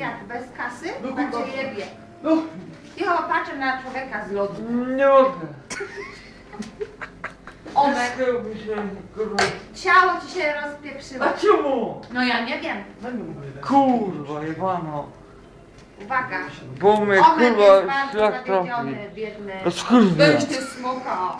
Jak, bez kasy? No Pan kurwa. cię jebie. No, Cicho, patrzę na człowieka z lodu. nie mogę. Omek. Ciało ci się rozpieprzyło. A czemu? No ja nie wiem. No kurwa, jebano. Uwaga. Bo mnie Omek jest bardzo szlak trafi. zawiedziony, biedny. Skurwa. Weź ty smoka.